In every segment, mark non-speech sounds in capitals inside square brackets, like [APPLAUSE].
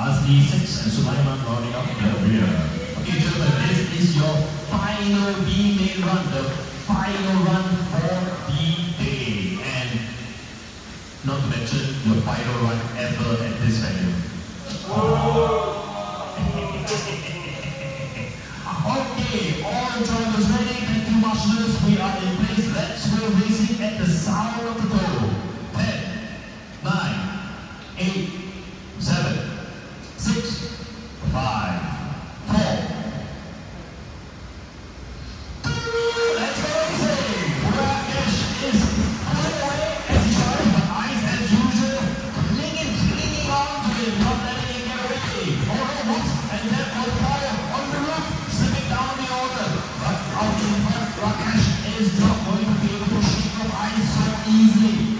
Azmi 6 and Sulaiman the rear. Okay, gentlemen, this is your final B main run, the final run for the day. And not to mention your final run ever at this venue. [LAUGHS] okay, all drivers ready. Thank you, marshals. We are get away. Oh no, and on the roof, slipping down the order. But out in is not going to be able to shake off Ice so easily.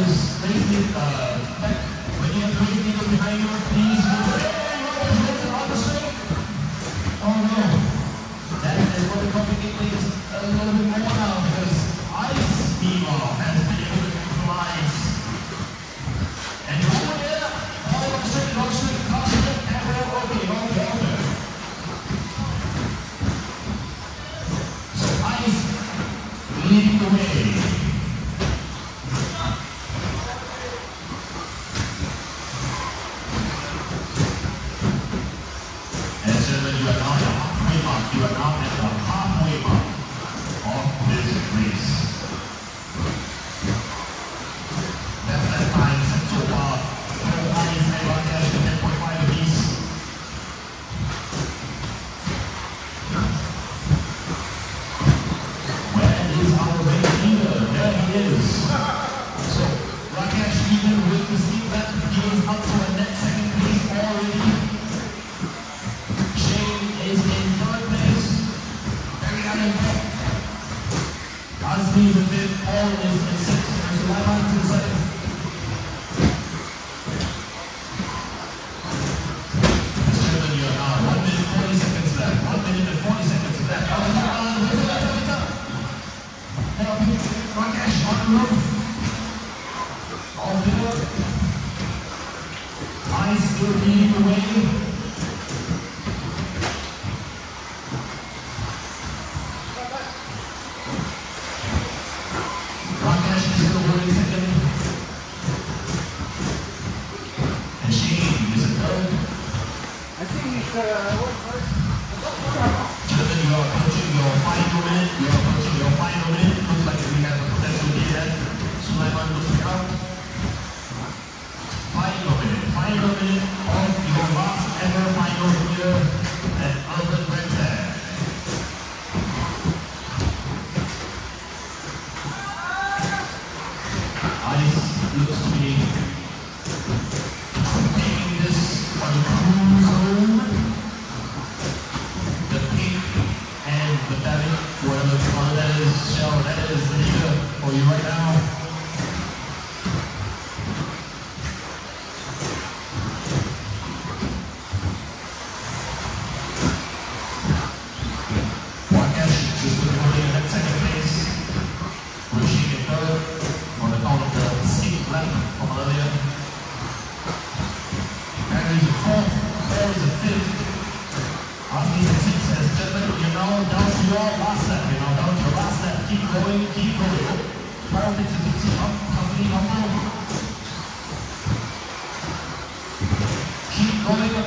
us raise it, uh. When you have the race behind you, please move. The. Oh no. That is going to complicate things a little bit more now because Ice Beamer has been able to neutralize. And over there, all on straight, on straight, on straight, careful, okay, okay, okay. So Ice leading the way. You are now at the halfway mark. You are now at the halfway mark of this race. That's that time set so far. Four eyes and Rakesh to 10.5 apiece. Where is our leader? There he is. So, Rakesh, even with the steep lap, he is up to a net second place already. Very Allen fourth. Azmi is in fifth. Paul is in. And seventh. As chairman, you now one minute forty seconds left. One minute and forty seconds left. Of. All good. Way. your last step, you know, that was your last step. Keep going, keep going. Priority to the up, company, up, Keep going.